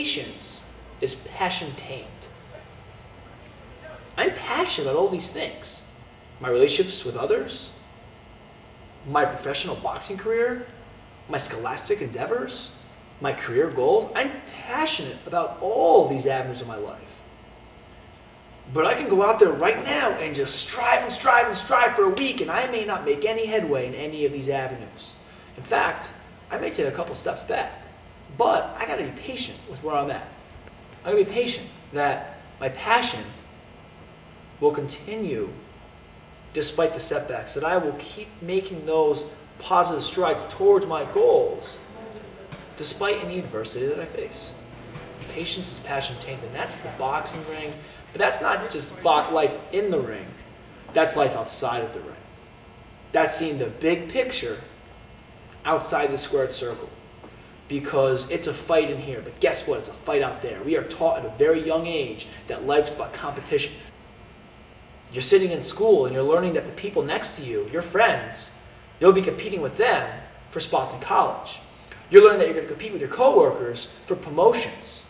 patience is passion tamed. I'm passionate about all these things my relationships with others, my professional boxing career, my scholastic endeavors, my career goals. I'm passionate about all these avenues of my life. But I can go out there right now and just strive and strive and strive for a week, and I may not make any headway in any of these avenues. In fact, I may take a couple steps back. But I gotta be patient with where I'm at. I gotta be patient that my passion will continue despite the setbacks, that I will keep making those positive strides towards my goals despite any adversity that I face. Patience is passion tamed, and that's the boxing ring. But that's not just life in the ring, that's life outside of the ring. That's seeing the big picture outside the squared circle. Because it's a fight in here, but guess what? It's a fight out there. We are taught at a very young age that life's about competition. You're sitting in school and you're learning that the people next to you, your friends, you'll be competing with them for spots in college. You're learning that you're going to compete with your coworkers for promotions.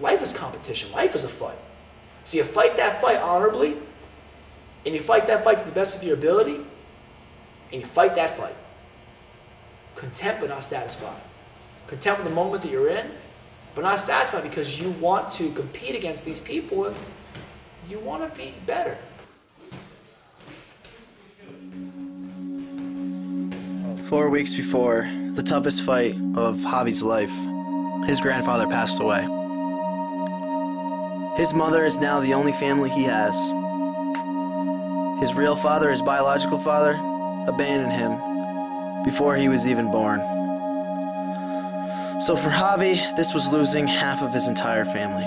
Life is competition. Life is a fight. So you fight that fight honorably, and you fight that fight to the best of your ability, and you fight that fight. Content but not satisfied. Content with the moment that you're in, but not satisfied because you want to compete against these people and you want to be better. Four weeks before the toughest fight of Javy's life, his grandfather passed away. His mother is now the only family he has. His real father, his biological father, abandoned him before he was even born. So for Javy, this was losing half of his entire family.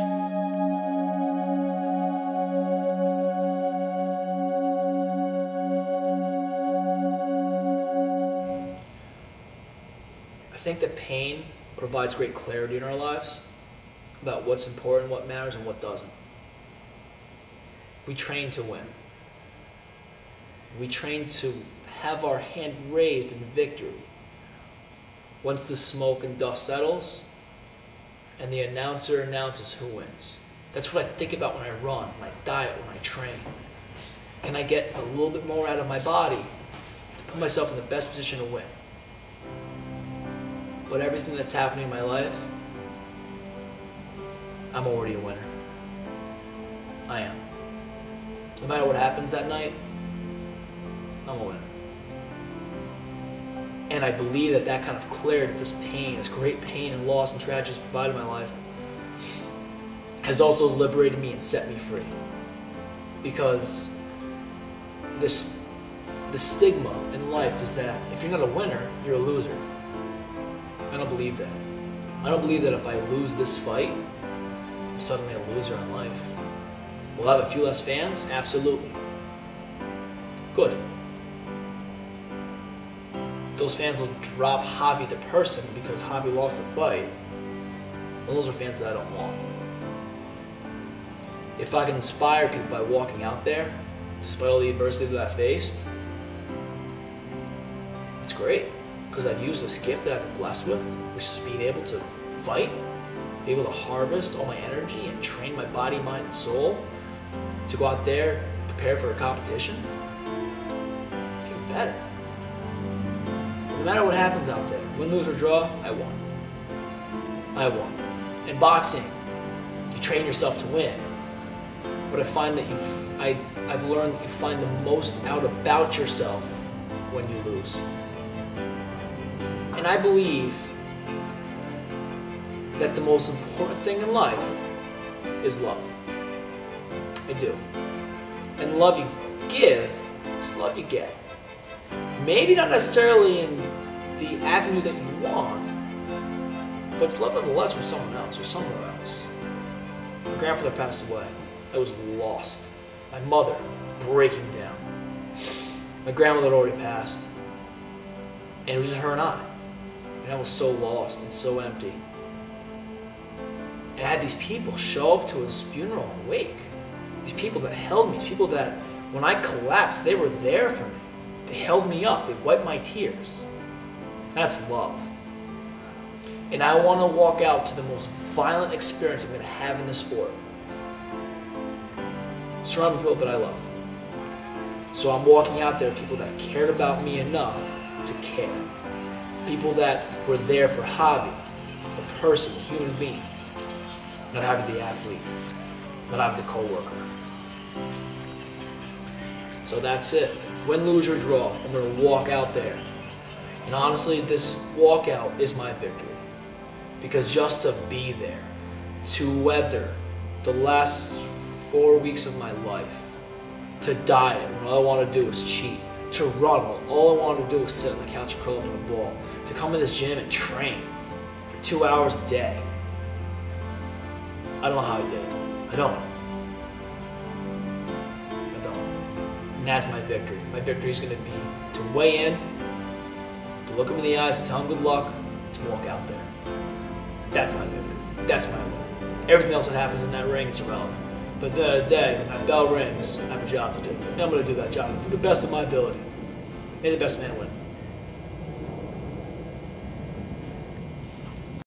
I think that pain provides great clarity in our lives about what's important, what matters, and what doesn't. We train to win. We train to have our hand raised in victory. Once the smoke and dust settles, and the announcer announces who wins. That's what I think about when I run, I diet, when I train. Can I get a little bit more out of my body to put myself in the best position to win? But everything that's happening in my life, I'm already a winner. I am. No matter what happens that night, I'm a winner. And I believe that that kind of clarity, this pain, this great pain and loss and tragedy has provided my life, has also liberated me and set me free. Because this, the stigma in life is that if you're not a winner, you're a loser. I don't believe that. I don't believe that if I lose this fight, I'm suddenly a loser in life. Will I have a few less fans? Absolutely. Good. Those fans will drop Javy the person because Javy lost the fight. Well, those are fans that I don't want. If I can inspire people by walking out there, despite all the adversity that I faced, it's great because I've used this gift that I've been blessed with, which is being able to fight, be able to harvest all my energy and train my body, mind, and soul to go out there, prepare for a competition. Even better. Matter what happens out there, win, lose, or draw, I won. I won. In boxing, you train yourself to win. But I find that you, I, I've learned that you find the most out about yourself when you lose. And I believe that the most important thing in life is love. I do. And love you give is love you get. Maybe not necessarily in the avenue that you want, but it's love nonetheless from someone else or somewhere else. My grandfather passed away. I was lost. My mother breaking down. My grandmother had already passed. And it was just her and I. And I was so lost and so empty. And I had these people show up to his funeral and wake. These people that held me, these people that when I collapsed, they were there for me. They held me up, they wiped my tears. That's love. And I want to walk out to the most violent experience I'm going to have in the sport. Surrounded people that I love. So I'm walking out there with people that cared about me enough to care. People that were there for Javy, the person, the human being, not having the athlete, not having the co-worker. So that's it. Win, lose, or draw, I'm going to walk out there. And honestly, this walkout is my victory. Because just to be there, to weather the last four weeks of my life, to diet when all I want to do is cheat, to run when all I want to do is sit on the couch and curl up in a ball, to come in this gym and train for two hours a day. I don't know how I did it. I don't. And that's my victory. My victory is going to be to weigh in, to look him in the eyes, tell him good luck, to walk out there. That's my victory. That's my win. Everything else that happens in that ring is irrelevant. But the day, that bell rings, I have a job to do. And I'm going to do that job to the best of my ability. May the best man win.